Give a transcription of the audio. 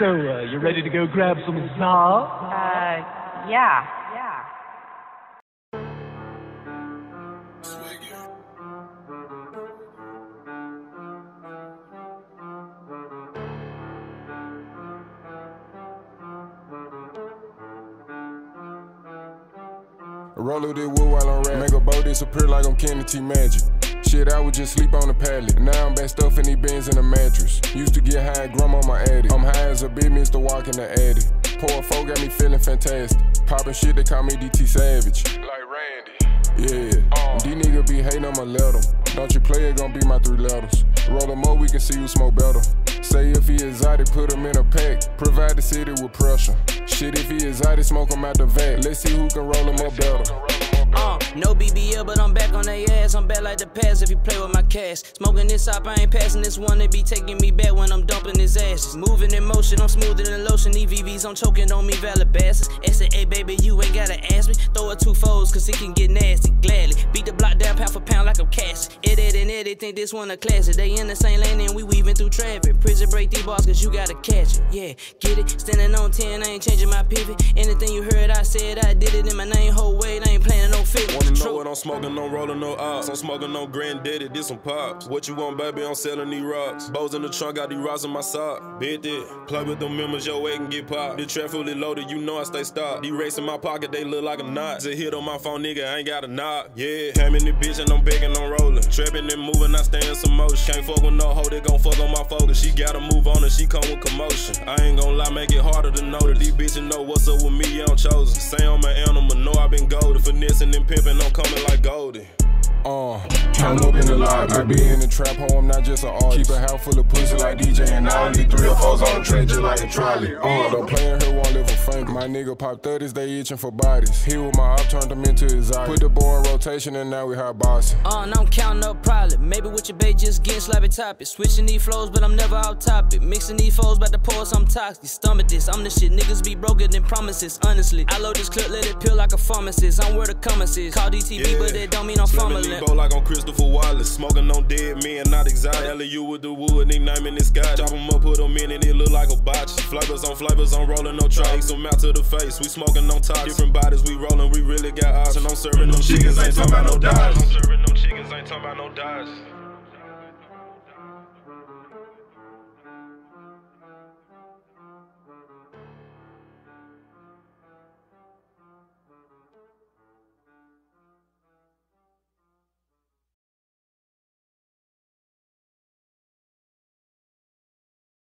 So, uh, you ready to go grab some za? Uh, yeah. Yeah. Roll up this wood while I'm rapping. Make a boat disappear like I'm Kenny T Magic. Shit, I would just sleep on the pallet. Now I'm back stuffing these bins in the mattress. Used to get high and grum on my attic. I'm high as a big Mr. Walk in the attic. Poor folk got me feeling fantastic. Poppin' shit, they call me DT Savage. Like Randy. Yeah, uh. these niggas be hating, I'ma let them. Don't you play it, gon' be my three letters. Roll them up, we can see who smoke better. Say if he exotic, put him in a pack. Provide the city with pressure. Shit, if he exotic, smoke him out the vat. Let's see who can roll him up better. No BBL, but I'm back on their ass. I'm back like the past if you play with my cash. Smoking this up, I ain't passing this one. They be taking me back when I'm dumping his asses. Moving in motion, I'm smoother than lotion. EVVs, I'm choking on me, valid bastards. Hey baby, you ain't gotta ask me. Throw it two folds, cause it can get nasty. Gladly. Beat the block down pound for pound like I'm cash. It, it, and it, they think this one a classic. They in the same lane and we through traffic. Prison break these bars, cause you gotta catch it. Yeah, get it. Standing on 10, I ain't changing my pivot. Anything you heard, I said, I did it in my name, whole weight. I ain't planning no fit. Wanna know what I'm smoking, no rolling, no ops. I'm smoking no granddaddy, this some pops. What you want, baby? I'm selling these rocks. Bows in the trunk, got these rocks in my sock. Bit it. Play with them members, your way can get popped. The trap fully loaded, you know I stay stopped. These race in my pocket, they look like a knot. Just hit on my phone, nigga, I ain't got a knock. Yeah, came in the bitch and I'm begging, I'm rolling. Trapping and moving, I stay in some motion. Can't fuck with no hoe, they gon' fuck on my focus. She gotta move on and she come with commotion. I ain't gon' lie, make it harder to know that these bitches know what's up with me, I'm chosen. Say I'm an animal, know I been golden. Finessing and pimping, I'm coming like Goldie. Uh, I'm up in the lobby. I be in the trap home, I'm not just an artist. Keep a house full of pussy like DJ, and I only three or fours on the track just like a trolley. Uh, the player here won't live for fame. My nigga pop 30s, they itching for bodies. He with my op, turned him into his eye. Put the boy in rotation, and now we hot bossing. Uh, and I'm counting up probably. Maybe with your bait, just getting sloppy topic. Switching these flows, but I'm never out topic. Mixing these foes, about to pour some toxic. Stomach this, I'm the shit. Niggas be broker than promises, honestly. I load this clip, let it peel like a pharmacist. I'm where the comments is. Call DTB, yeah. but that don't mean I'm fumbling. like on Crystal Christopher Wallace. Smoking on dead men, not exotic. Ellie, you with the wood, nickname in the sky. Chop them up, put them in, and it look like a botch. Flavors on flavors, I'm rolling no tracks. Some out to the face, we smoking on top. Different bodies, we rolling, we really got options. I'm serving them chickens, ain't talking about no dodge. I'm serving them chickens, ain't talking about no dodge.